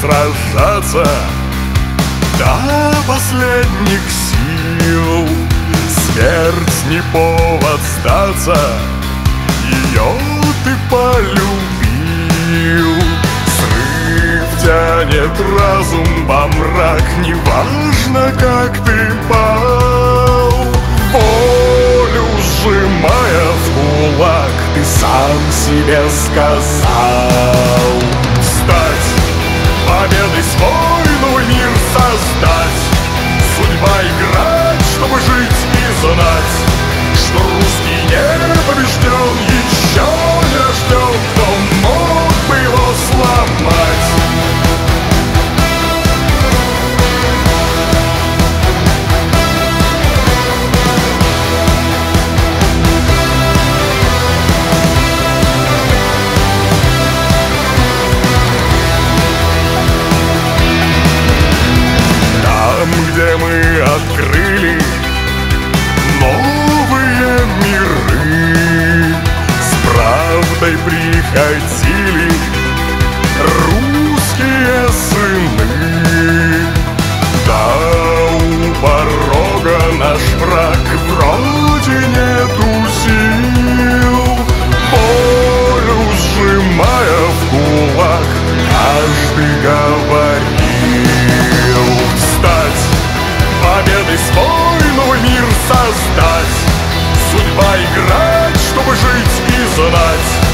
сражаться До последних сил. Смерть не повод сдаться Ее ты полюбил. Срыв тянет разум во мрак Неважно, как ты пал. Волю сжимая в кулак Ты сам себе сказал победой свой новый кулак каждый говорил Встать, победой свой новый мир создать! Судьба играть, чтобы жить и знать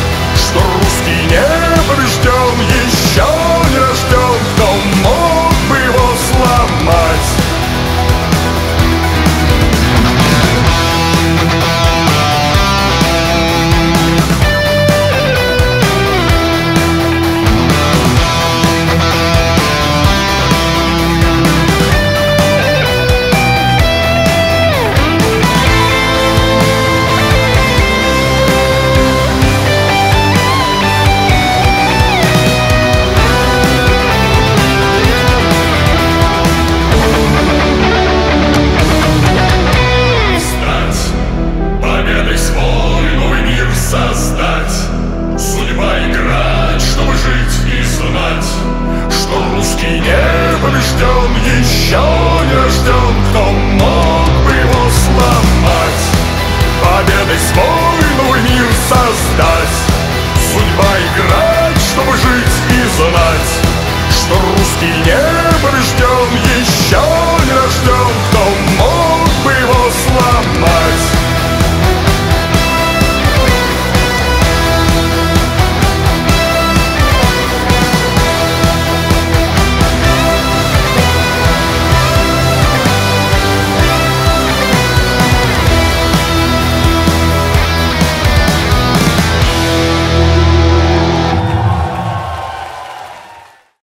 и знать Что русский не